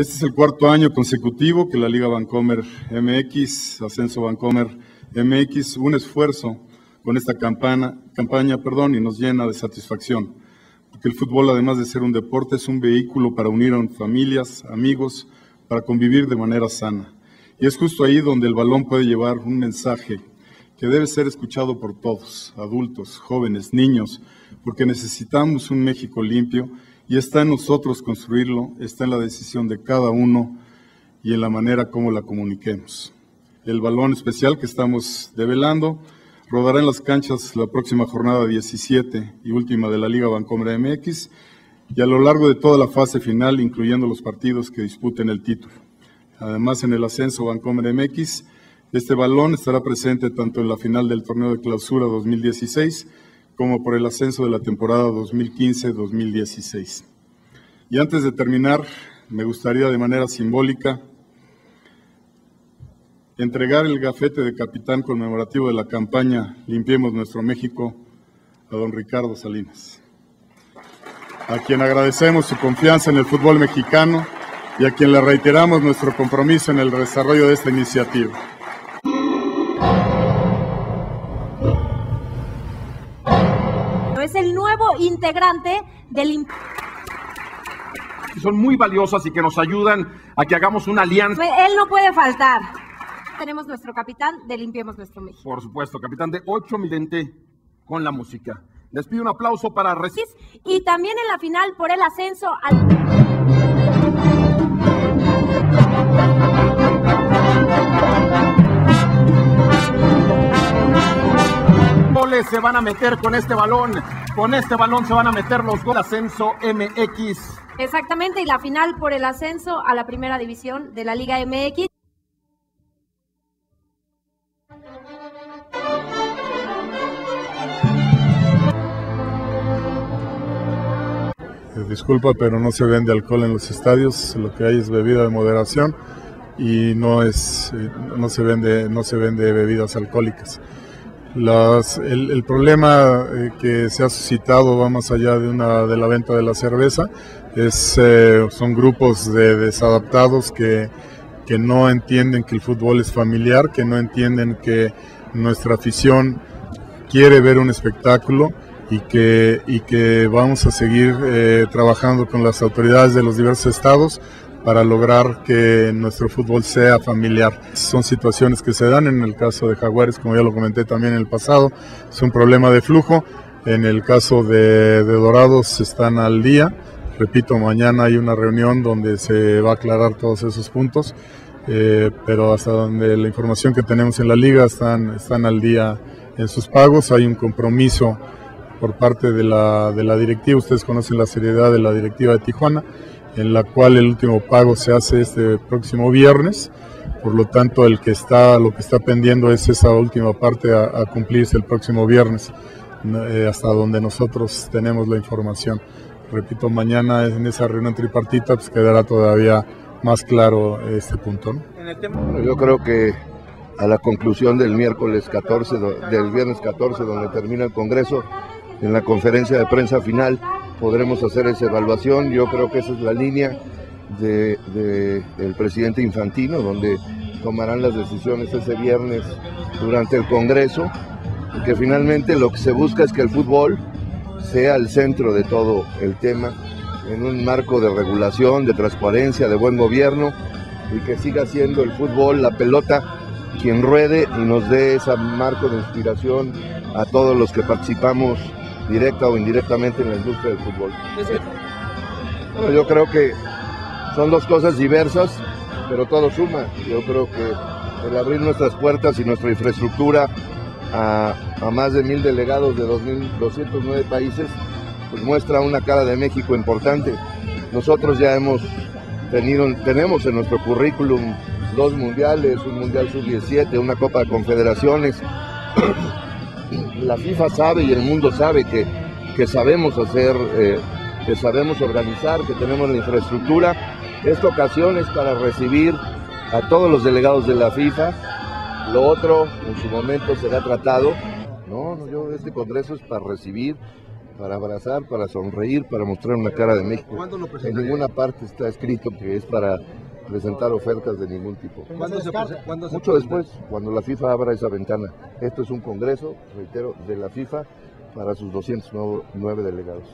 Este es el cuarto año consecutivo que la Liga Vancomer MX, Ascenso Vancomer MX, un esfuerzo con esta campaña, campaña perdón, y nos llena de satisfacción. Porque el fútbol, además de ser un deporte, es un vehículo para unir a familias, amigos, para convivir de manera sana. Y es justo ahí donde el balón puede llevar un mensaje que debe ser escuchado por todos, adultos, jóvenes, niños, porque necesitamos un México limpio y está en nosotros construirlo, está en la decisión de cada uno y en la manera como la comuniquemos. El balón especial que estamos develando rodará en las canchas la próxima jornada 17 y última de la Liga Bancomer MX y a lo largo de toda la fase final, incluyendo los partidos que disputen el título. Además, en el ascenso Bancomer MX, este balón estará presente tanto en la final del torneo de clausura 2016 como por el ascenso de la temporada 2015-2016. Y antes de terminar, me gustaría de manera simbólica entregar el gafete de capitán conmemorativo de la campaña Limpiemos nuestro México a don Ricardo Salinas, a quien agradecemos su confianza en el fútbol mexicano y a quien le reiteramos nuestro compromiso en el desarrollo de esta iniciativa. Integrante del son muy valiosas y que nos ayudan a que hagamos una alianza. Él no puede faltar. Tenemos nuestro capitán de Limpiemos Nuestro México. Por supuesto, capitán de 8 Milente con la música. Les pido un aplauso para Y también en la final por el ascenso al... Goles se van a meter con este balón. Con este balón se van a meter los goles ascenso MX. Exactamente, y la final por el ascenso a la primera división de la Liga MX. Eh, disculpa, pero no se vende alcohol en los estadios, lo que hay es bebida de moderación y no es eh, no se vende no se vende bebidas alcohólicas. El, problema eh, que se ha suscitado va más allá de una de la venta de la cerveza es, eh, son grupos de desadaptados que, que no entienden que el fútbol es familiar, que no entienden que nuestra afición quiere ver un espectáculo y que, y que vamos a seguir eh, trabajando con las autoridades de los diversos estados para lograr que nuestro fútbol sea familiar. Son situaciones que se dan en el caso de Jaguares, como ya lo comenté también en el pasado, es un problema de flujo. En el caso de, Dorados están al día, Repito, mañana hay una reunión donde se va a aclarar todos esos puntos, eh, pero hasta donde la información que tenemos en la liga están, están al día en sus pagos. Hay un compromiso por parte de la, de la directiva, ustedes conocen la seriedad de la directiva de Tijuana, en la cual el último pago se hace este próximo viernes. Por lo tanto, el que está, lo que está pendiendo es esa última parte a, cumplirse el próximo viernes, eh, hasta donde nosotros tenemos la información repito, mañana en esa reunión tripartita pues quedará todavía más claro este punto. yo creo que a la conclusión del miércoles 14, del viernes 14, donde termina el Congreso, en la conferencia de prensa final podremos hacer esa evaluación. Yo creo que esa es la línea del de, presidente Infantino, donde tomarán las decisiones ese viernes durante el Congreso, que finalmente lo que se busca es que el fútbol sea el centro de todo el tema, en un marco de regulación, de transparencia, de buen gobierno, y que siga siendo el fútbol, la pelota, quien ruede y nos dé ese marco de inspiración a todos los que participamos directa o indirectamente en la industria del fútbol. yo creo que son dos cosas diversas, pero todo suma. Yo creo que el abrir nuestras puertas y nuestra infraestructura a, más de mil delegados de 2.209 países, pues muestra una cara de México importante. Nosotros ya hemos tenido, tenemos en nuestro currículum dos mundiales, un mundial sub-17, una Copa de Confederaciones. La FIFA sabe y el mundo sabe que, que sabemos hacer, eh, que sabemos organizar, que tenemos la infraestructura. Esta ocasión es para recibir a todos los delegados de la FIFA, lo otro en su momento será tratado. No, no, yo este congreso es para recibir para abrazar, para sonreír, para mostrar una cara de México. En ninguna parte está escrito que es para presentar ofertas de ningún tipo. Mucho después, cuando la FIFA abra esa ventana. Esto es un congreso, reitero, de la FIFA para sus 209 delegados.